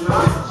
Yeah.